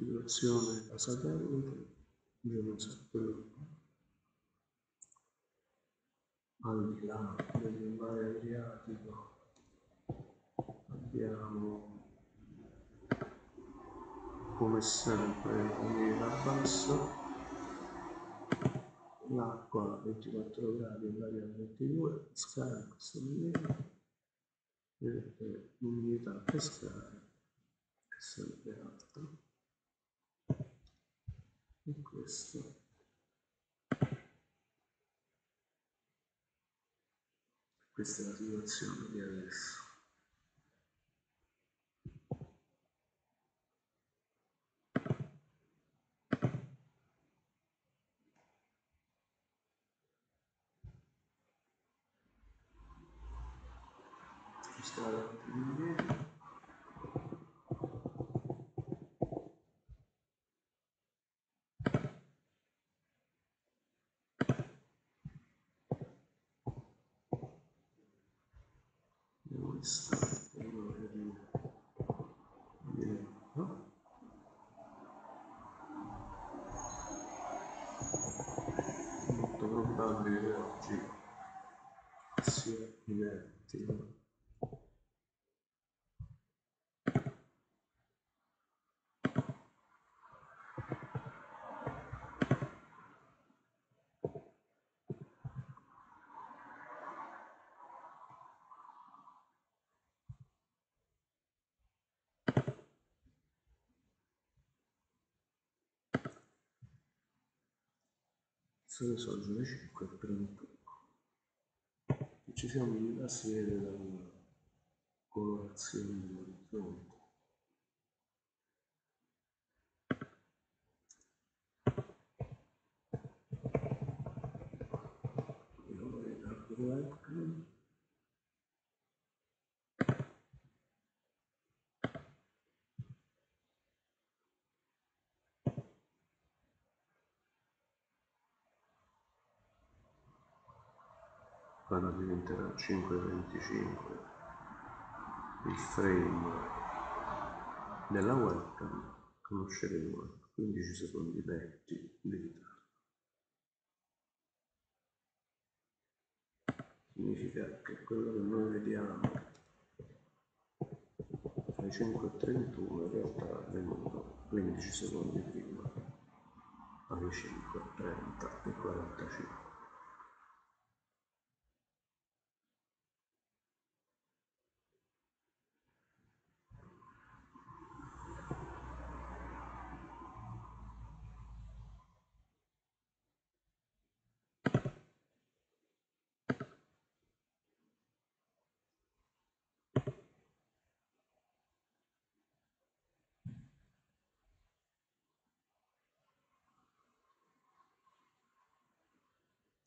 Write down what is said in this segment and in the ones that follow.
situazione da satellite, Gerusalemme, quello al di là del mare Adriatico abbiamo come sempre qui da basso l'acqua a 24 gradi e l'aria a 22 scala questo livello vedete l'umidità pescare è sempre alta questo. Questa è la situazione di adesso questa molto probabile che oggi sia inerte Sono sono le 5 e 31. Ci siamo in si vede dalla colorazione dell'orizzonte. Io vorrei dare quando diventerà 5.25 il frame della webcam conosceremo 15 secondi netti di ritardo. Significa che quello che noi vediamo alle 5.31 in realtà è avvenuto 15 secondi prima alle 5.30 e 45.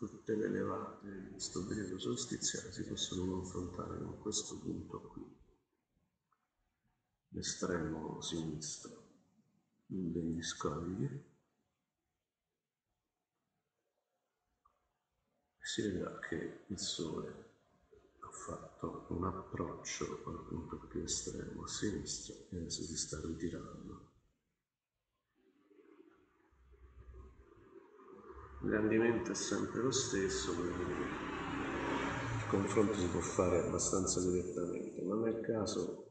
Tutte le levate di questo periodo solstiziale si possono confrontare con questo punto qui, l'estremo sinistro degli scogli. Si vedrà che il Sole ha fatto un approccio al punto più estremo a sinistra e adesso si sta ritirando. Il rendimento è sempre lo stesso, quindi il confronto si può fare abbastanza direttamente, ma nel caso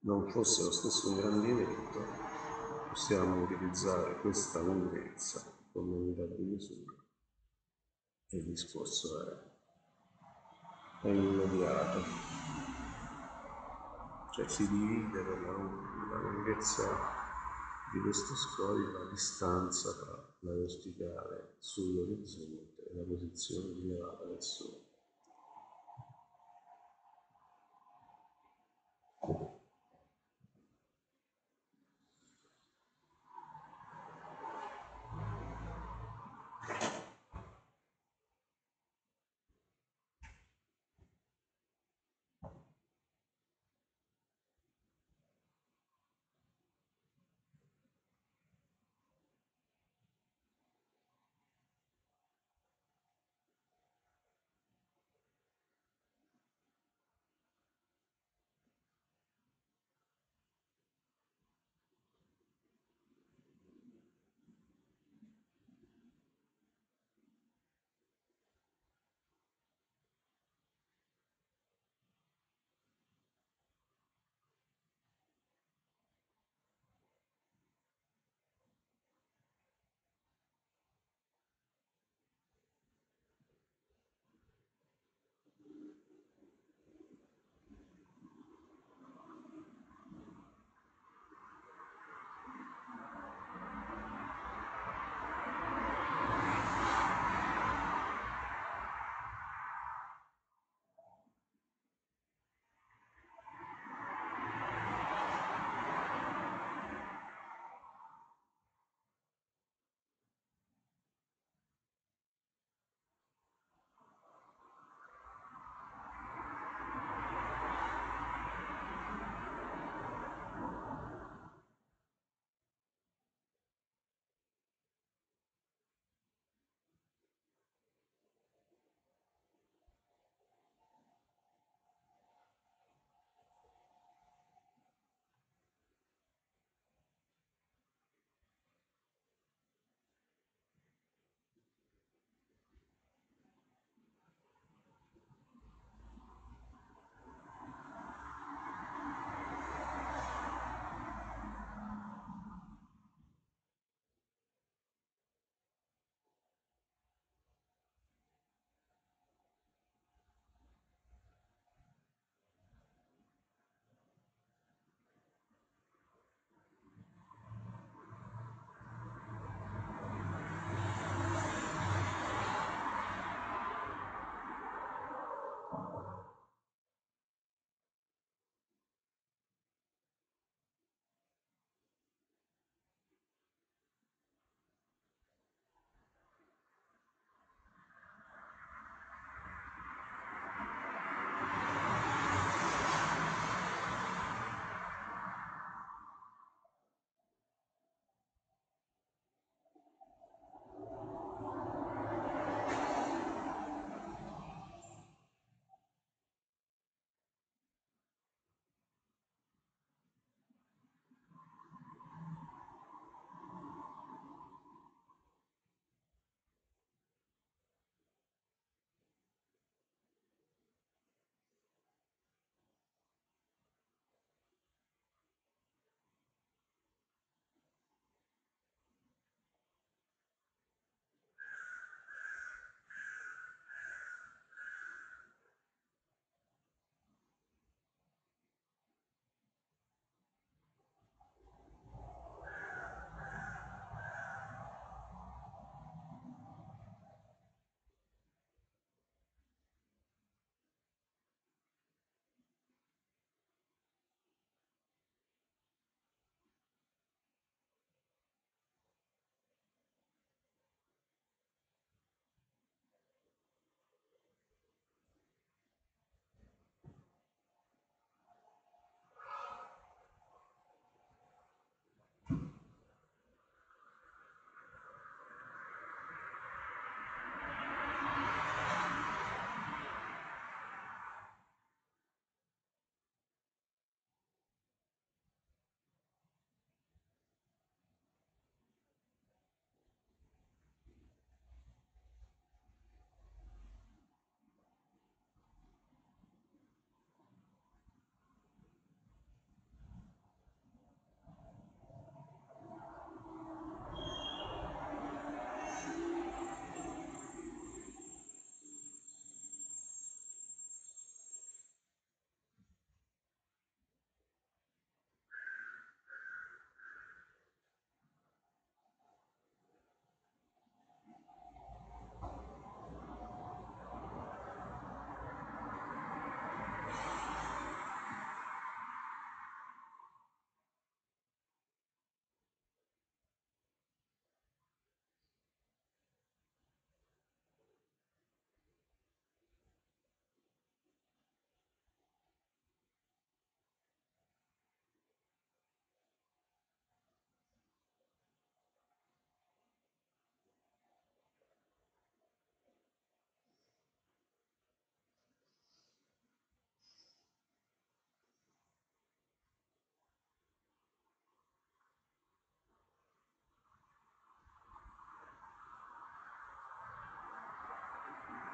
non fosse lo stesso ingrandimento, possiamo utilizzare questa lunghezza come unità di misura e il discorso è, è immediato, cioè si divide per la, lunghezza di questo scoglio la distanza tra la verticale sull'orizzonte e la posizione rilevata del Sole.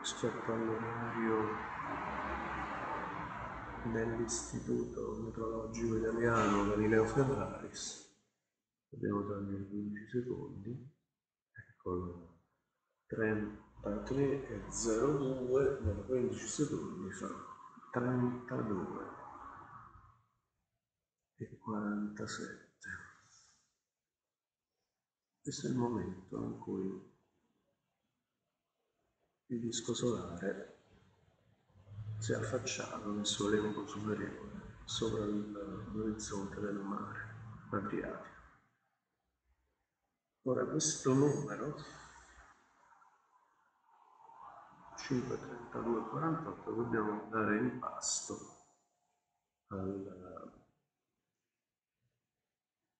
All'orario dell'Istituto Meteorologico Italiano Galileo Ferraris. Dobbiamo togliere 15 secondi. Ecco 33 e 02 meno 15 secondi fa 32 e 47. Questo è il momento in cui il disco solare si è affacciato nel suo lembo superiore sopra l'orizzonte del mare Adriatico. Ora questo numero 53248 dobbiamo dare in pasto al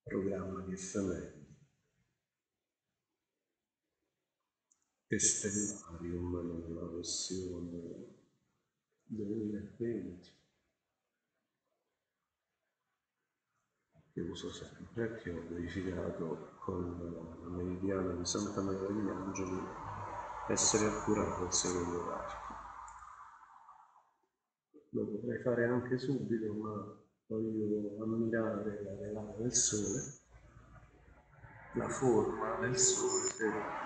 programma di FMI Stellarium nella versione 2020 che uso sempre che ho verificato con la meridiana di Santa Maria degli Angeli essere accurato il secondo orario lo potrei fare anche subito ma voglio ammirare la velata del sole la forma del sole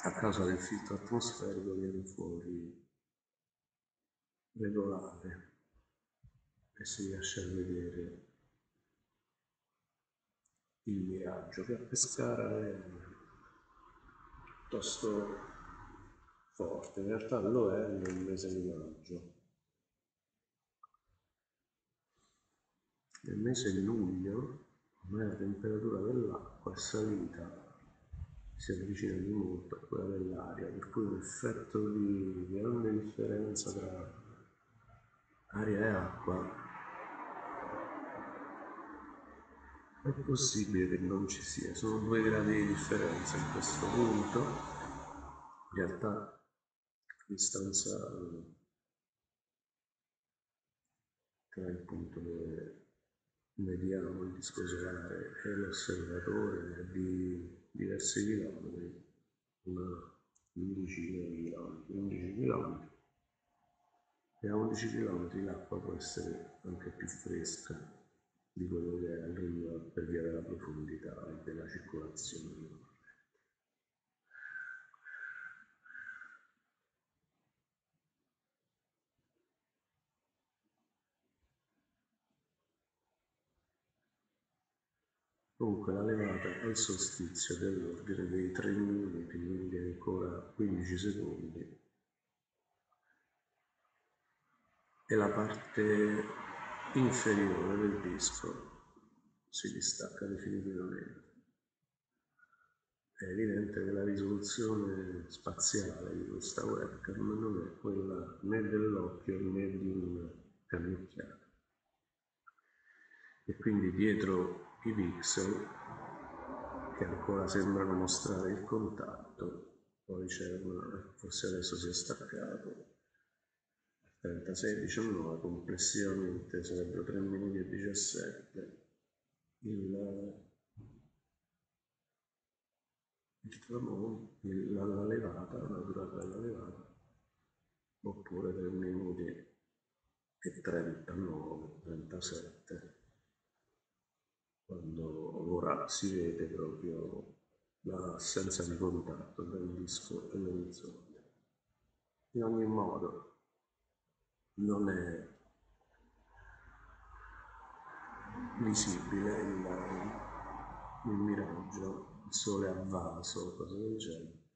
a causa del filtro atmosferico viene fuori regolare e si riesce a vedere il miraggio che a Pescara è piuttosto forte, in realtà lo è nel mese di maggio. Nel mese di luglio la temperatura dell'acqua è salita si avvicina di molto a quella dell'aria, per cui un effetto di grande differenza tra aria e acqua è possibile che non ci sia, sono due gradi di differenza in questo punto, in realtà a distanza tra il punto dove mediamo il disco solare e l'osservatore di diversi chilometri, una quindicina di chilometri, 11 chilometri. E a 11 km l'acqua può essere anche più fresca di quello che è a riva per via della profondità e della circolazione. Comunque la levata al solstizio dell'ordine dei 3 minuti, quindi ancora 15 secondi, e la parte inferiore del disco si distacca definitivamente. È evidente che la risoluzione spaziale di questa webcam non è quella né dell'occhio né di un cannocchiato. E quindi dietro i pixel che ancora sembrano mostrare il contatto, poi c'è una, forse adesso si è staccato, 36-19 complessivamente sarebbero 3 minuti e 17 il, la, la levata, la durata della levata, oppure 3 minuti e 39, 37 quando ora si vede proprio l'assenza di contatto tra il disco e l'orizzonte. In ogni modo non è visibile il, il miraggio, il sole a vaso, cose del genere.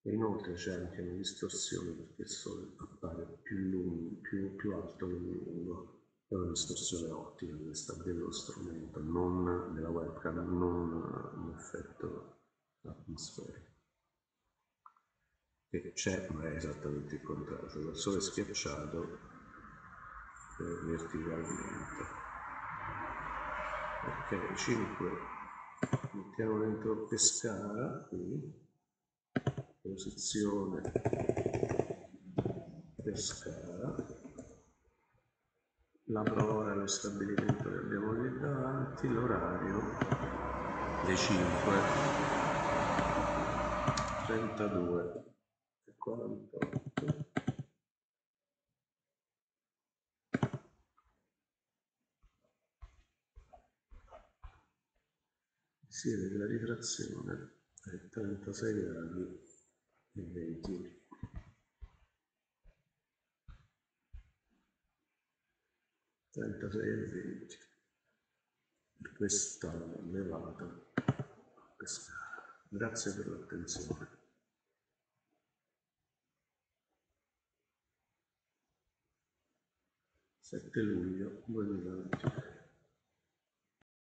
E inoltre c'è anche una distorsione perché il sole appare più, lungo, più, più alto che lungo è una distorsione ottica questa dello strumento, non della webcam, non un effetto atmosferico. Che c'è, ma è esattamente il contrario, cioè il sole è schiacciato verticalmente. Ok, 5, mettiamo dentro Pescara, qui, posizione Pescara, la prova lo stabilimento che abbiamo lì davanti, l'orario le 5, 32 e 48. Si vede che la rifrazione è 36 gradi e 20. 36 e 20 per questa levata pescara grazie per l'attenzione. 7 luglio 2020